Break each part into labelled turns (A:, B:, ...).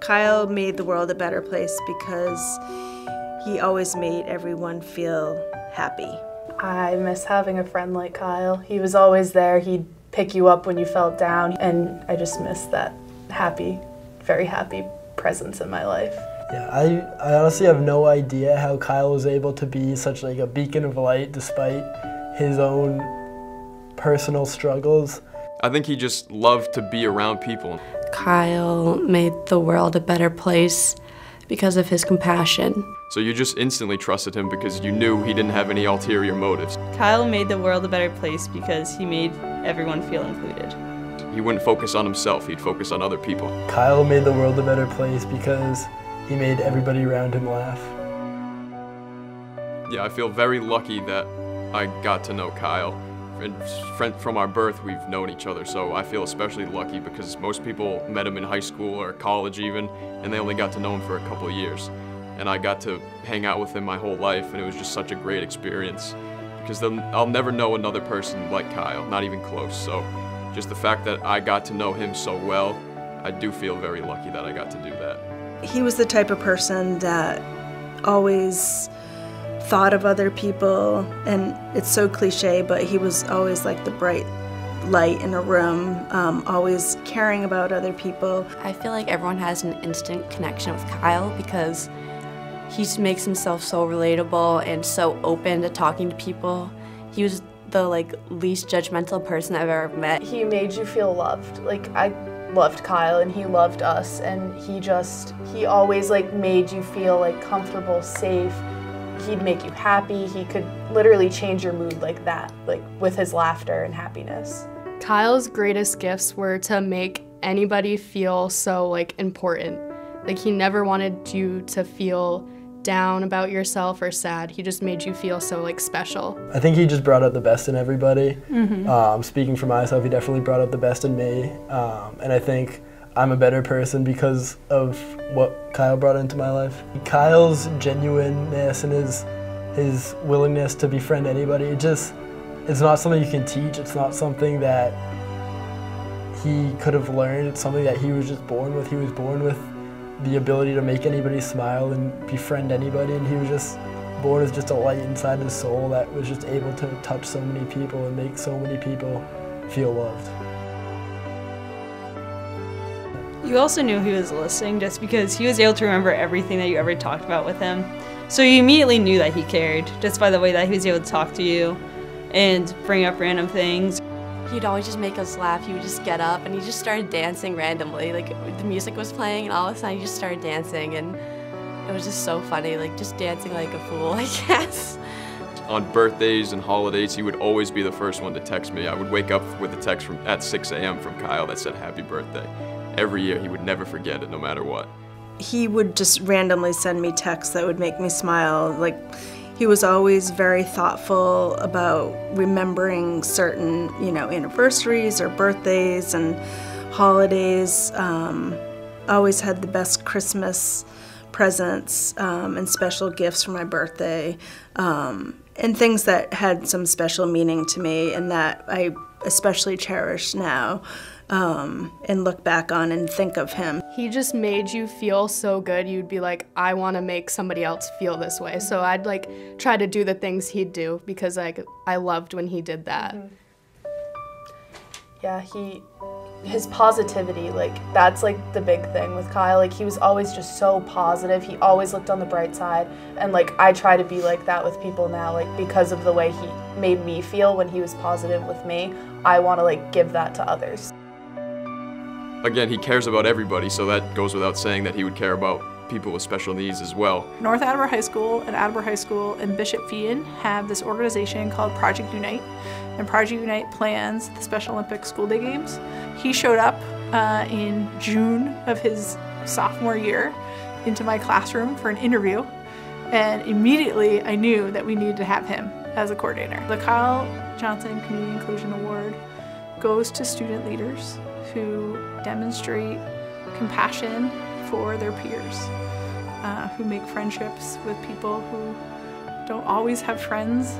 A: Kyle made the world a better place because he always made everyone feel happy.
B: I miss having a friend like Kyle. He was always there. He'd pick you up when you felt down, and I just miss that happy, very happy presence in my life.
C: Yeah, I, I honestly have no idea how Kyle was able to be such like a beacon of light despite his own personal struggles.
D: I think he just loved to be around people.
E: Kyle made the world a better place because of his compassion.
D: So you just instantly trusted him because you knew he didn't have any ulterior motives.
F: Kyle made the world a better place because he made everyone feel included.
D: He wouldn't focus on himself, he'd focus on other people.
C: Kyle made the world a better place because he made everybody around him laugh.
D: Yeah, I feel very lucky that I got to know Kyle. And from our birth, we've known each other, so I feel especially lucky because most people met him in high school or college even, and they only got to know him for a couple of years. And I got to hang out with him my whole life, and it was just such a great experience because I'll never know another person like Kyle, not even close. So just the fact that I got to know him so well, I do feel very lucky that I got to do that.
A: He was the type of person that always thought of other people, and it's so cliche, but he was always like the bright light in a room, um, always caring about other people.
E: I feel like everyone has an instant connection with Kyle because he makes himself so relatable and so open to talking to people. He was the like least judgmental person I've ever met.
B: He made you feel loved. Like I loved Kyle and he loved us and he just he always like made you feel like comfortable, safe, he'd make you happy. He could literally change your mood like that, like with his laughter and happiness.
G: Kyle's greatest gifts were to make anybody feel so like important. Like he never wanted you to feel down about yourself or sad. He just made you feel so like special.
C: I think he just brought out the best in everybody. Mm -hmm. um, speaking for myself, he definitely brought out the best in me, um, and I think I'm a better person because of what Kyle brought into my life. Kyle's genuineness and his his willingness to befriend anybody, it just it's not something you can teach. It's not something that he could have learned. It's something that he was just born with. He was born with the ability to make anybody smile and befriend anybody and he was just born with just a light inside his soul that was just able to touch so many people and make so many people feel loved.
F: You also knew he was listening just because he was able to remember everything that you ever talked about with him. So you immediately knew that he cared just by the way that he was able to talk to you and bring up random things.
E: He'd always just make us laugh. He would just get up and he just started dancing randomly. Like the music was playing and all of a sudden he just started dancing and it was just so funny, like just dancing like a fool, I guess.
D: On birthdays and holidays, he would always be the first one to text me. I would wake up with a text from at 6 a.m. from Kyle that said happy birthday every year. He would never forget it, no matter what.
A: He would just randomly send me texts that would make me smile. Like, he was always very thoughtful about remembering certain, you know, anniversaries or birthdays and holidays. Um, always had the best Christmas presents um, and special gifts for my birthday, um, and things that had some special meaning to me and that I especially cherish now um, and look back on and think of him.
G: He just made you feel so good. You'd be like, I want to make somebody else feel this way. So I'd like try to do the things he'd do because like I loved when he did that. Mm -hmm.
B: Yeah, he his positivity, like that's like the big thing with Kyle. Like he was always just so positive. He always looked on the bright side. And like I try to be like that with people now, like because of the way he made me feel when he was positive with me. I want to like give that to others.
D: Again, he cares about everybody, so that goes without saying that he would care about people with special needs as well.
H: North Attleboro High School and Attleboro High School and Bishop Feehan have this organization called Project Unify, and Project Unify plans the Special Olympic School Day Games. He showed up uh, in June of his sophomore year into my classroom for an interview, and immediately I knew that we needed to have him as a coordinator. The Kyle Johnson Community Inclusion Award goes to student leaders who demonstrate compassion for their peers, uh, who make friendships with people who don't always have friends.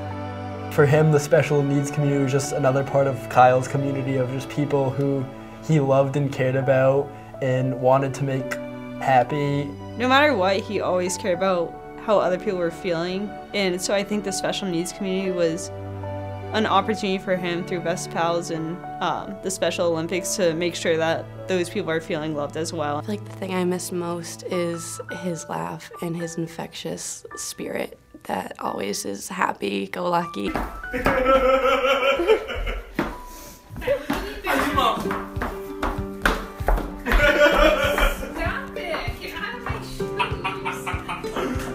C: For him, the special needs community was just another part of Kyle's community of just people who he loved and cared about and wanted to make happy.
F: No matter what, he always cared about how other people were feeling. And so I think the special needs community was an opportunity for him through Best Pals and um, the Special Olympics to make sure that those people are feeling loved as well.
E: I feel like the thing I miss most is his laugh and his infectious spirit that always is happy go lucky.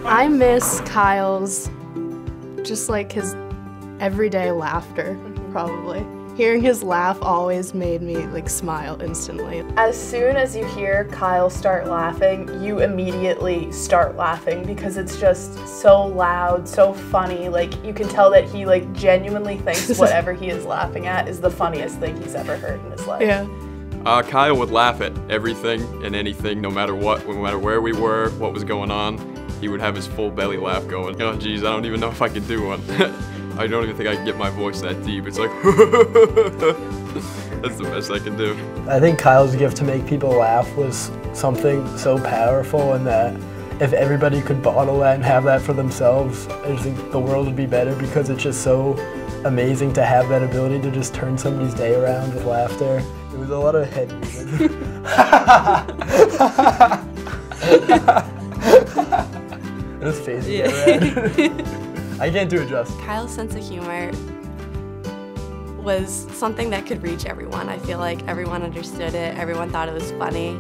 G: I miss Kyle's just like his everyday laughter, probably. Hearing his laugh always made me like smile instantly.
B: As soon as you hear Kyle start laughing, you immediately start laughing because it's just so loud, so funny. Like you can tell that he like genuinely thinks whatever he is laughing at is the funniest thing he's ever heard in his life.
G: Yeah.
D: Uh, Kyle would laugh at everything and anything, no matter what, no matter where we were, what was going on. He would have his full belly laugh going. Oh, geez, I don't even know if I could do one. I don't even think I can get my voice that deep. It's like, that's the best I can do.
C: I think Kyle's gift to make people laugh was something so powerful, and that if everybody could bottle that and have that for themselves, I just think the world would be better because it's just so amazing to have that ability to just turn somebody's day around with laughter. It was a lot of head movement. and his face is red. I can't do it justice.
E: Kyle's sense of humor was something that could reach everyone. I feel like everyone understood it, everyone thought it was funny.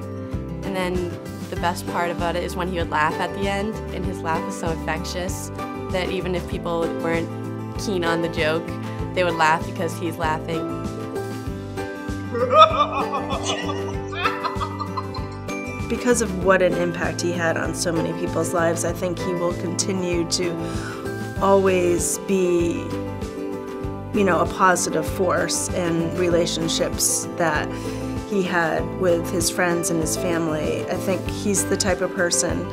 E: And then the best part about it is when he would laugh at the end, and his laugh was so infectious that even if people weren't keen on the joke, they would laugh because he's laughing.
A: because of what an impact he had on so many people's lives, I think he will continue to always be, you know, a positive force in relationships that he had with his friends and his family. I think he's the type of person,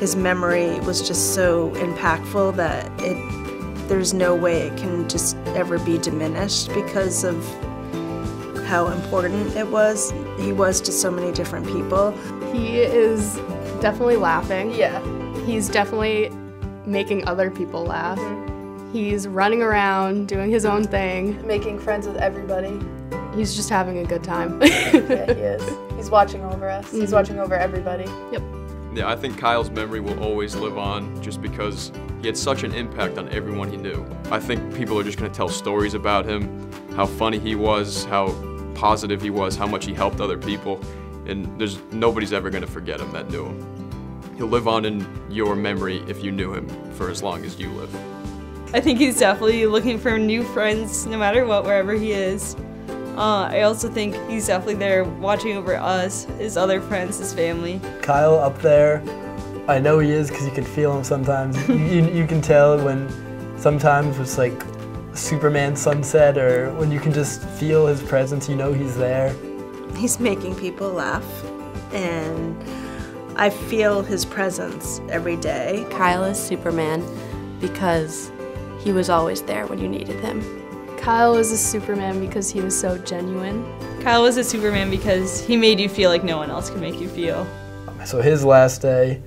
A: his memory was just so impactful that it, there's no way it can just ever be diminished because of how important it was. He was to so many different people.
G: He is definitely laughing.
B: Yeah.
G: He's definitely making other people laugh. Mm-hmm. He's running around doing his own thing.
B: Making friends with everybody.
G: He's just having a good time.
B: Yeah, he is. He's watching over us. He's mm-hmm. watching over everybody. Yep.
D: Yeah, I think Kyle's memory will always live on just because he had such an impact on everyone he knew. I think people are just going to tell stories about him, how funny he was, how positive he was, how much he helped other people, and there's nobody's ever going to forget him that knew him. He'll live on in your memory if you knew him for as long as you live.
F: I think he's definitely looking for new friends no matter what, wherever he is. Uh, I also think he's definitely there watching over us, his other friends, his family.
C: Kyle up there, I know he is because you can feel him sometimes. you, you, you can tell when sometimes it's like Superman sunset or when you can just feel his presence, you know he's there.
A: He's making people laugh, and I feel his presence every day.
E: Kyle is Superman because he was always there when you needed him.
G: Kyle was a Superman because he was so genuine.
F: Kyle was a Superman because he made you feel like no one else could make you feel.
C: So his last day,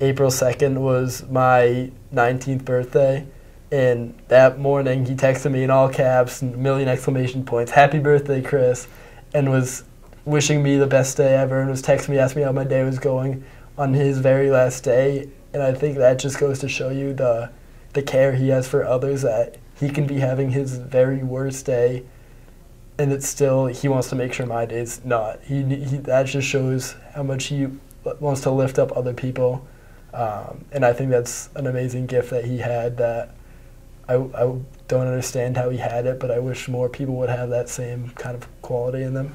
C: April 2nd, was my 19th birthday. And that morning, he texted me in all caps and a million exclamation points, Happy birthday, Chris, and was wishing me the best day ever and was texting me, asking me how my day was going on his very last day. And I think that just goes to show you the, the care he has for others that he can be having his very worst day and it's still he wants to make sure my day's not. He, he that just shows how much he wants to lift up other people, um, and I think that's an amazing gift that he had that I, I don't understand how he had it, but I wish more people would have that same kind of quality in them.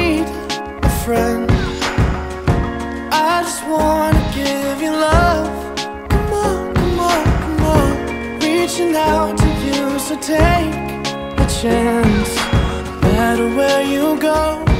I: So take a chance, no matter where you go.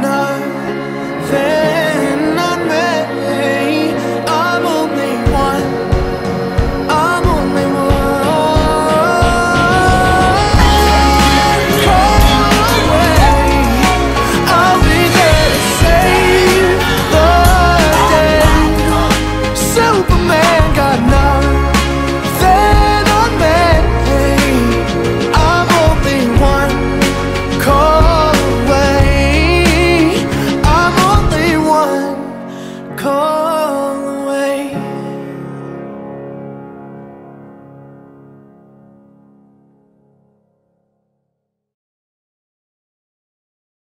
I: nothing